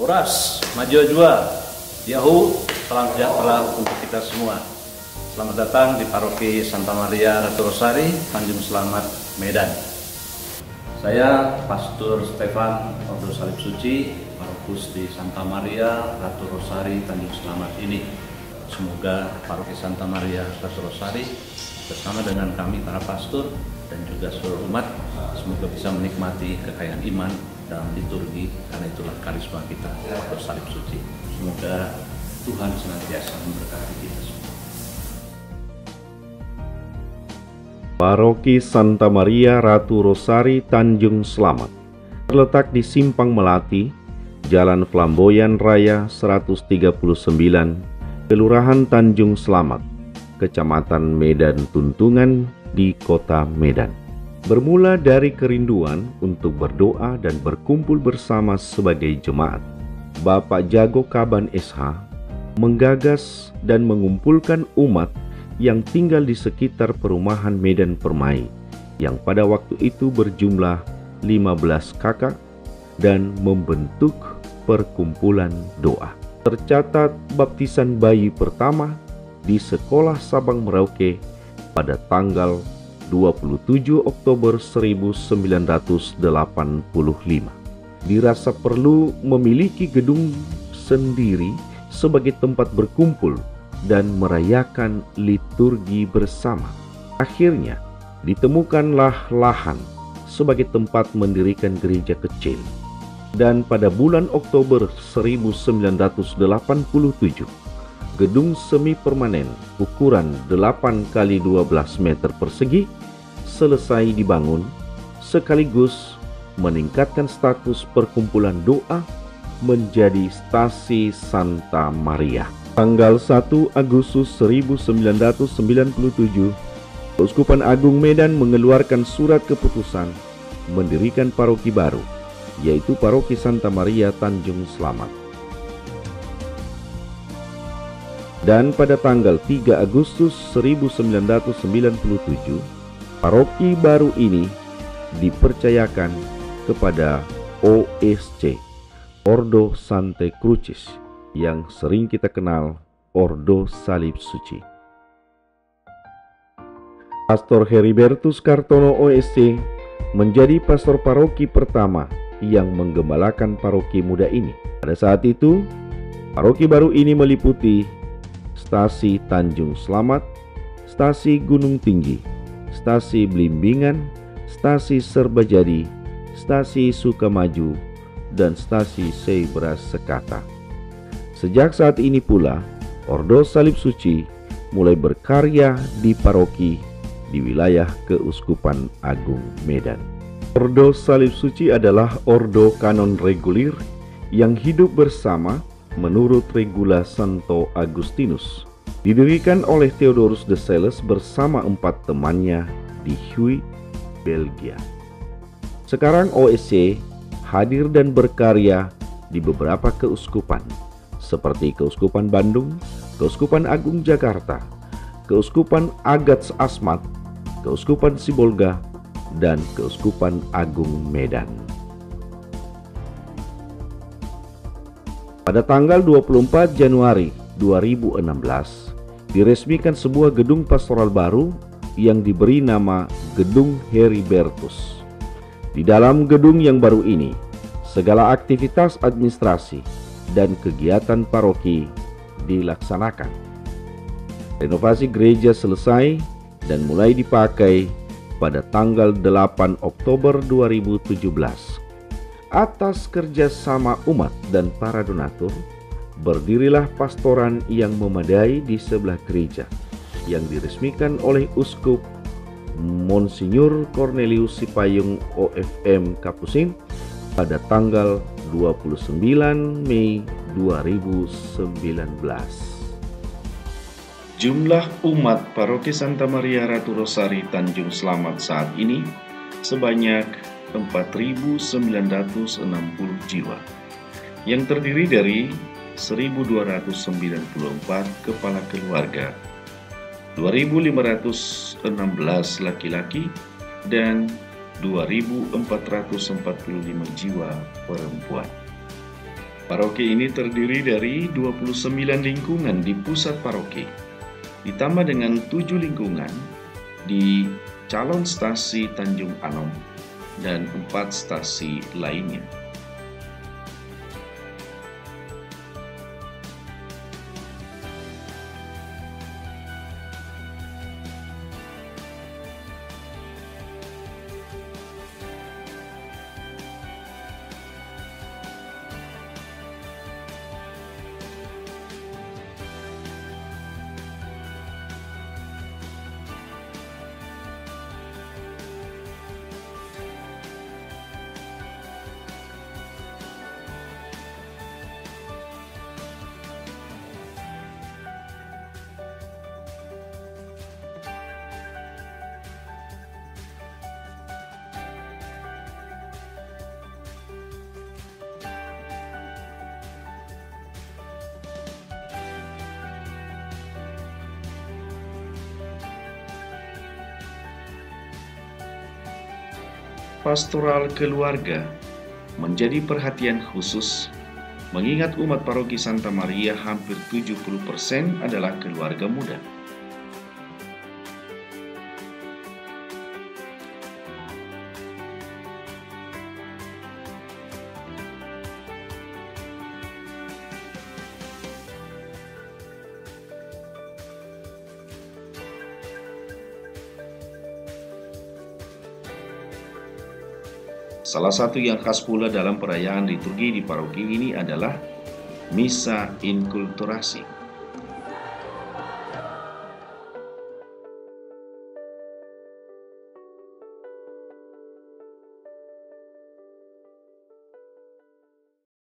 Horas, maju jua, Yahoo, salam sejahtera untuk kita semua. Selamat datang di Paroki Santa Maria Ratu Rosari, Tanjung Selamat, Medan. Saya Pastor Stefan Ordo Salib Suci, Parokus di Santa Maria Ratu Rosari, Tanjung Selamat ini. Semoga Paroki Santa Maria Ratu Rosari bersama dengan kami para pastor dan juga seluruh umat semoga bisa menikmati kekayaan iman dalam liturgi karena itulah karisma kita bersalib suci. Semoga Tuhan senantiasa memberkati kita semua. Paroki Santa Maria Ratu Rosari Tanjung Selamat terletak di Simpang Melati, Jalan Flamboyan Raya 139, Kelurahan Tanjung Selamat, Kecamatan Medan Tuntungan di Kota Medan. Bermula dari kerinduan untuk berdoa dan berkumpul bersama sebagai jemaat, Bapak Jago Kaban SH menggagas dan mengumpulkan umat yang tinggal di sekitar perumahan Medan Permai yang pada waktu itu berjumlah 15 kakak dan membentuk perkumpulan doa. Tercatat baptisan bayi pertama di sekolah Sabang Merauke pada tanggal 27 Oktober 1985. Dirasa perlu memiliki gedung sendiri sebagai tempat berkumpul dan merayakan liturgi bersama. Akhirnya, ditemukanlah lahan sebagai tempat mendirikan gereja kecil. Dan pada bulan Oktober 1987, gedung semi permanen ukuran 8 kali 12 meter persegi selesai dibangun sekaligus meningkatkan status perkumpulan doa menjadi stasi Santa Maria. Tanggal 1 Agustus 1997, Keuskupan Agung Medan mengeluarkan surat keputusan mendirikan paroki baru, yaitu Paroki Santa Maria Tanjung Selamat. Dan pada tanggal 3 Agustus 1997, Paroki baru ini dipercayakan kepada OSC, Ordo Sante Crucis, yang sering kita kenal Ordo Salib Suci. Pastor Heribertus Kartono OSC menjadi pastor paroki pertama yang menggembalakan paroki muda ini. Pada saat itu, paroki baru ini meliputi stasi Tanjung Selamat, stasi Gunung Tinggi, stasi Blimbingan, stasi Serbajadi, stasi Sukamaju, dan stasi Seibras Sekata. Sejak saat ini pula, Ordo Salib Suci mulai berkarya di paroki di wilayah Keuskupan Agung Medan. Ordo Salib Suci adalah ordo kanon regulir yang hidup bersama menurut regula Santo Agustinus Didirikan oleh Theodorus de Sales bersama empat temannya di Huy, Belgia. Sekarang OSC hadir dan berkarya di beberapa keuskupan seperti Keuskupan Bandung, Keuskupan Agung Jakarta, Keuskupan Agats Asmat, Keuskupan Sibolga, dan Keuskupan Agung Medan. Pada tanggal 24 Januari 2016, diresmikan sebuah gedung pastoral baru yang diberi nama Gedung Heribertus. Di dalam gedung yang baru ini, segala aktivitas administrasi dan kegiatan paroki dilaksanakan. Renovasi gereja selesai dan mulai dipakai pada tanggal 8 Oktober 2017. Atas kerjasama umat dan para donatur, berdirilah pastoran yang memadai di sebelah gereja yang diresmikan oleh Uskup Monsinyur Cornelius Sipayung OFM Kapusin pada tanggal 29 Mei 2019. Jumlah umat Paroki Santa Maria Ratu Rosari Tanjung Selamat saat ini sebanyak 4.960 jiwa yang terdiri dari 1294 kepala keluarga, 2516 laki-laki, dan 2445 jiwa perempuan. Paroki ini terdiri dari 29 lingkungan di pusat paroki, ditambah dengan 7 lingkungan di calon stasi Tanjung Anom dan 4 stasi lainnya. Pastoral keluarga menjadi perhatian khusus mengingat umat paroki Santa Maria hampir 70% adalah keluarga muda. Salah satu yang khas pula dalam perayaan liturgi di paroki ini adalah Misa Inkulturasi